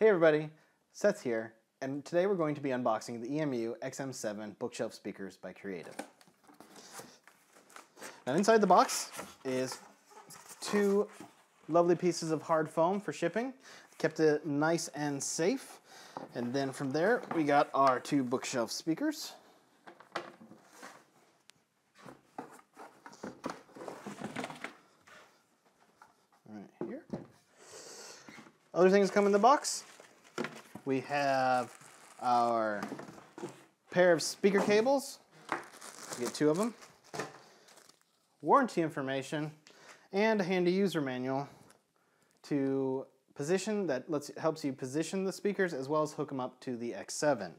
Hey everybody, Seth here, and today we're going to be unboxing the EMU XM7 bookshelf speakers by Creative. Now inside the box is two lovely pieces of hard foam for shipping. Kept it nice and safe. And then from there, we got our two bookshelf speakers. Right here. Other things come in the box. We have our pair of speaker cables. Get two of them. Warranty information and a handy user manual to position that lets helps you position the speakers as well as hook them up to the X7.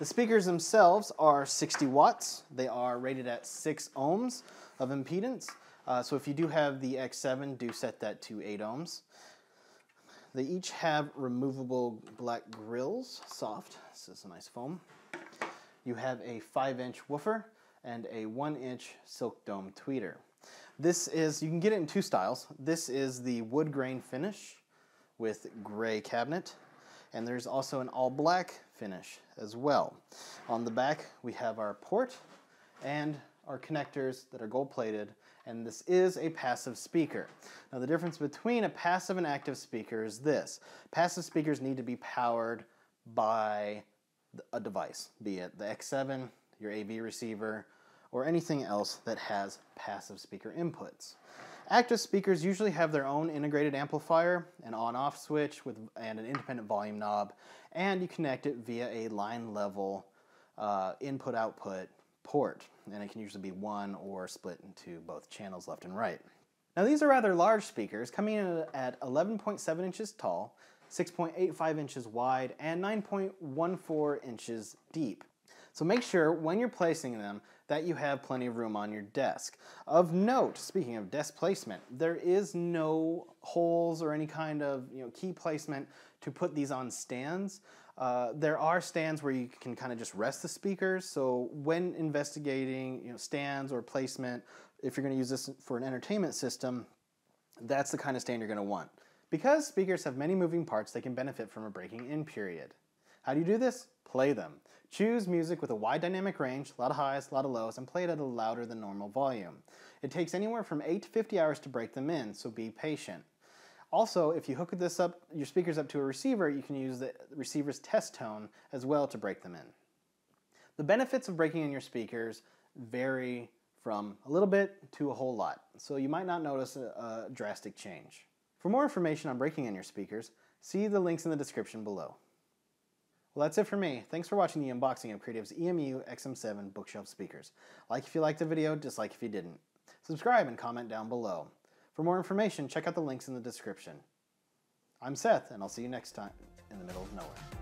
The speakers themselves are 60 watts. They are rated at 6 ohms of impedance. Uh, so if you do have the X7, do set that to 8 ohms. They each have removable black grills, soft. This is a nice foam. You have a 5-inch woofer and a 1-inch silk dome tweeter. This is, you can get it in two styles. This is the wood grain finish with gray cabinet, and there's also an all black finish as well. On the back, we have our port and our connectors that are gold plated, and this is a passive speaker. Now the difference between a passive and active speaker is this. Passive speakers need to be powered by a device, be it the X7, your AV receiver, or anything else that has passive speaker inputs. Active speakers usually have their own integrated amplifier, an on-off switch with, and an independent volume knob, and you connect it via a line level uh, input-output port, and it can usually be one or split into both channels left and right. Now these are rather large speakers, coming in at 11.7 inches tall, 6.85 inches wide, and 9.14 inches deep. So make sure when you're placing them that you have plenty of room on your desk. Of note, speaking of desk placement, there is no holes or any kind of you know, key placement to put these on stands. Uh, there are stands where you can kind of just rest the speakers. So when investigating you know, stands or placement, if you're going to use this for an entertainment system, that's the kind of stand you're going to want. Because speakers have many moving parts, they can benefit from a breaking in period. How do you do this? Play them. Choose music with a wide dynamic range, a lot of highs, a lot of lows, and play it at a louder than normal volume. It takes anywhere from 8 to 50 hours to break them in, so be patient. Also, if you hook this up, your speakers up to a receiver, you can use the receiver's test tone as well to break them in. The benefits of breaking in your speakers vary from a little bit to a whole lot, so you might not notice a, a drastic change. For more information on breaking in your speakers, see the links in the description below. Well, that's it for me. Thanks for watching the unboxing of Creative's EMU XM7 bookshelf speakers. Like if you liked the video, dislike if you didn't. Subscribe and comment down below. For more information, check out the links in the description. I'm Seth, and I'll see you next time in the middle of nowhere.